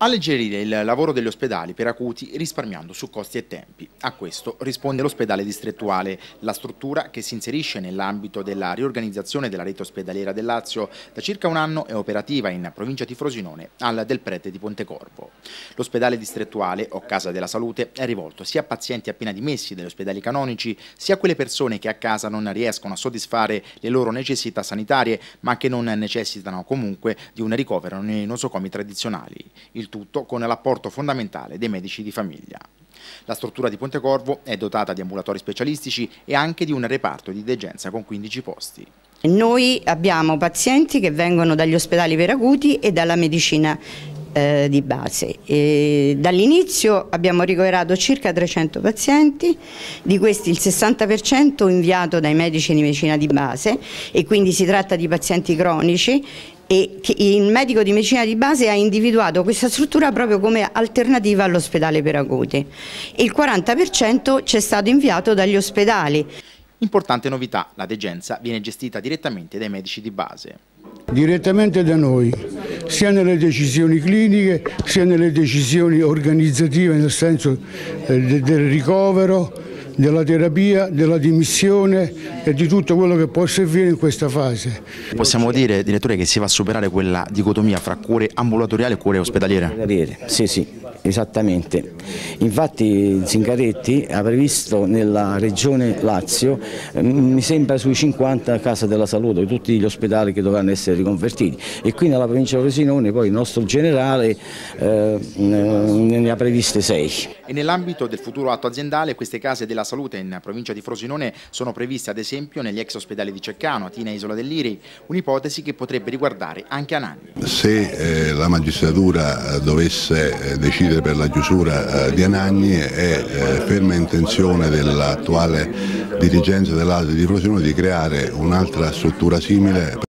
Alleggerire il lavoro degli ospedali per acuti risparmiando su costi e tempi. A questo risponde l'ospedale distrettuale, la struttura che si inserisce nell'ambito della riorganizzazione della rete ospedaliera del Lazio da circa un anno è operativa in provincia di Frosinone al del Prete di Pontecorvo. L'ospedale distrettuale o Casa della Salute è rivolto sia a pazienti appena dimessi dagli ospedali canonici sia a quelle persone che a casa non riescono a soddisfare le loro necessità sanitarie ma che non necessitano comunque di un ricovero nei nosocomi tradizionali. Il tutto con l'apporto fondamentale dei medici di famiglia. La struttura di Pontecorvo è dotata di ambulatori specialistici e anche di un reparto di degenza con 15 posti. Noi abbiamo pazienti che vengono dagli ospedali per acuti e dalla medicina eh, di base. Dall'inizio abbiamo ricoverato circa 300 pazienti, di questi il 60% inviato dai medici di medicina di base e quindi si tratta di pazienti cronici e il medico di medicina di base ha individuato questa struttura proprio come alternativa all'ospedale per acuti. Il 40% ci è stato inviato dagli ospedali. Importante novità, la degenza viene gestita direttamente dai medici di base. Direttamente da noi, sia nelle decisioni cliniche sia nelle decisioni organizzative nel senso eh, del ricovero, della terapia, della dimissione e di tutto quello che può servire in questa fase. Possiamo dire, direttore, che si va a superare quella dicotomia fra cuore ambulatoriale e cuore ospedaliere? Sì, sì, esattamente. Infatti Zingaretti ha previsto nella regione Lazio, mm, mi sembra sui 50 case della salute, tutti gli ospedali che dovranno essere riconvertiti e qui nella provincia di Frosinone poi il nostro generale eh, ne ha previste 6. E nell'ambito del futuro atto aziendale queste case della salute in provincia di Frosinone sono previste ad esempio negli ex ospedali di Ceccano, Atina e Isola dell'Iri, un'ipotesi che potrebbe riguardare anche Anagni. Se eh, la magistratura eh, dovesse eh, decidere per la chiusura eh, di Anagni è eh, ferma intenzione dell'attuale dirigenza dell'ASI di Frosinone di creare un'altra struttura simile